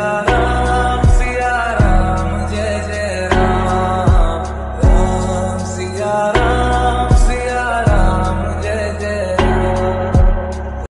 Siya Ram, Jai Jai Ram, Ram Siya Ram.